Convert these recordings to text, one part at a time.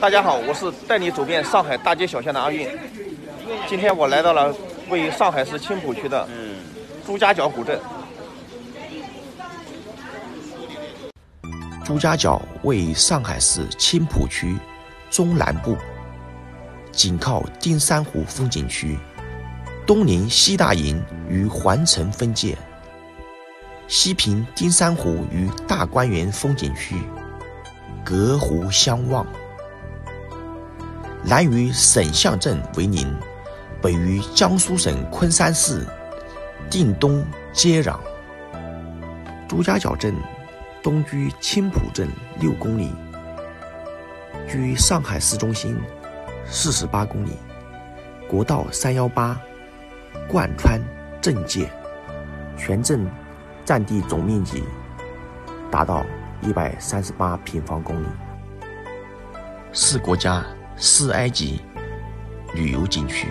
大家好，我是带你走遍上海大街小巷的阿运。今天我来到了位于上海市青浦区的朱家角古镇。朱家角位于上海市青浦区中南部，紧靠丁山湖风景区，东临西大营与环城分界，西平丁山湖与大观园风景区，隔湖相望。南与沈巷镇为邻，北与江苏省昆山市定东接壤。朱家角镇东距青浦镇六公里，距上海市中心四十八公里，国道三幺八贯穿镇界，全镇占地总面积达到一百三十八平方公里，是国家。四 A 级旅游景区，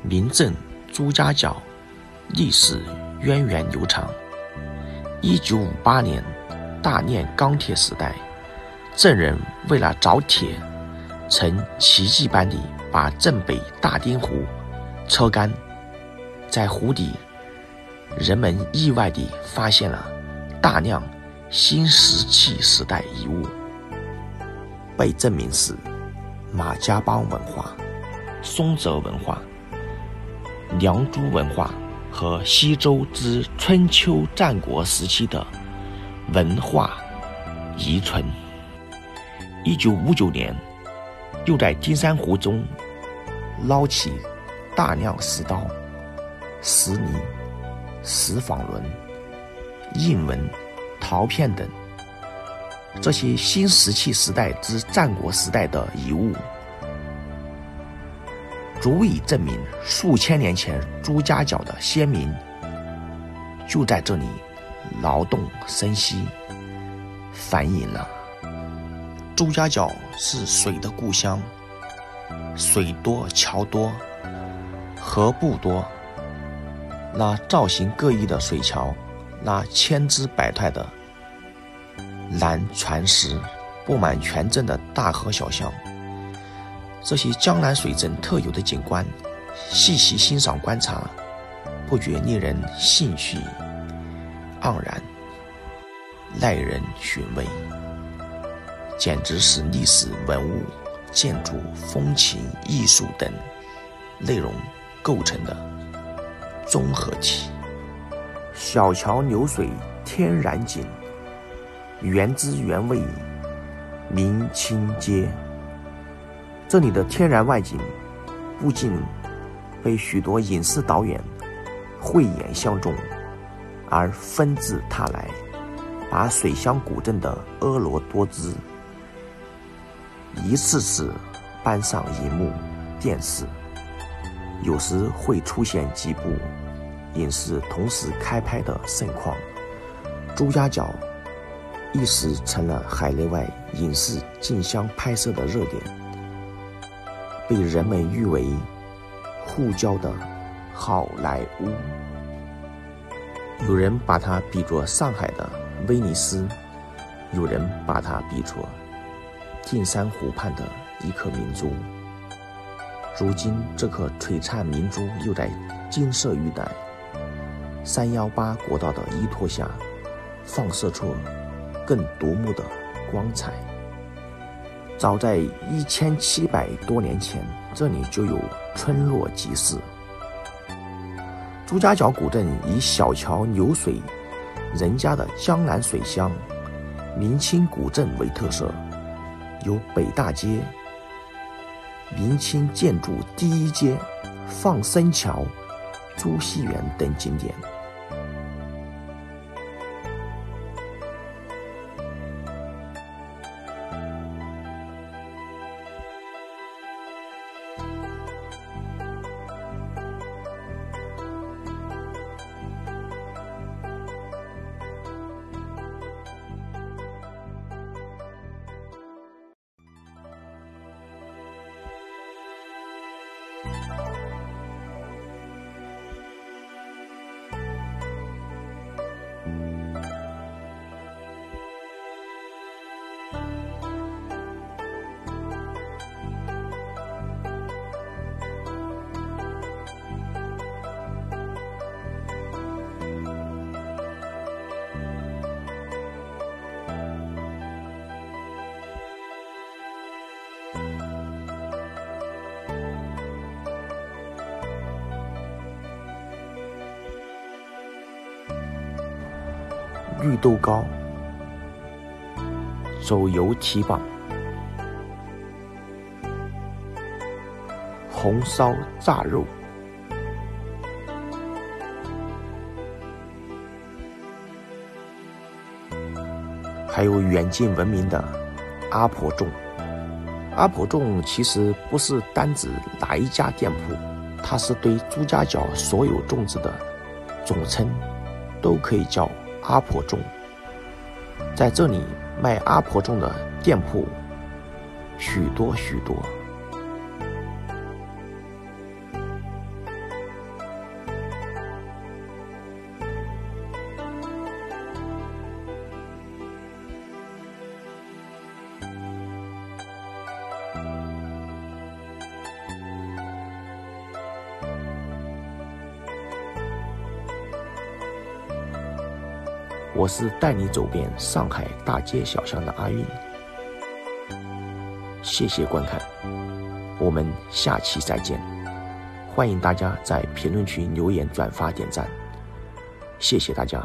名镇朱家角历史源远流长。一九五八年，大炼钢铁时代，镇人为了找铁，曾奇迹般地把镇北大丁湖抽干，在湖底，人们意外地发现了大量新石器时代遗物。被证明是马家浜文化、松泽文化、良渚文化和西周之春秋战国时期的文化遗存。一九五九年，又在金山湖中捞起大量石刀、石泥、石纺轮、印纹、陶片等。这些新石器时代之战国时代的遗物，足以证明数千年前朱家角的先民就在这里劳动生息，繁衍了。朱家角是水的故乡，水多桥多，河不多，那造型各异的水桥，那千姿百态的。蓝船石布满全镇的大河小巷，这些江南水镇特有的景观，细细欣赏观察，不觉令人兴趣盎然，耐人寻味，简直是历史文物、建筑、风情、艺术等内容构成的综合体。小桥流水，天然景。原汁原味，明清街。这里的天然外景，不仅被许多影视导演慧眼相中，而纷至沓来，把水乡古镇的婀娜多姿，一次次搬上荧幕电视。有时会出现几部影视同时开拍的盛况。朱家角。一时成了海内外影视竞相拍摄的热点，被人们誉为“沪郊的好莱坞”。有人把它比作上海的威尼斯，有人把它比作金山湖畔的一颗明珠。如今，这颗璀璨明珠又在金色玉带、三幺八国道的依托下，放射出。更夺目的光彩。早在一千七百多年前，这里就有村落集市。朱家角古镇以小桥流水、人家的江南水乡、明清古镇为特色，有北大街、明清建筑第一街、放生桥、朱熹园等景点。绿豆糕、走油蹄膀、红烧炸肉。还有远近闻名的阿婆粽。阿婆粽其实不是单指哪一家店铺，它是对朱家角所有粽子的总称，都可以叫阿婆粽。在这里卖阿婆粽的店铺许多许多。我是带你走遍上海大街小巷的阿运，谢谢观看，我们下期再见。欢迎大家在评论区留言、转发、点赞，谢谢大家。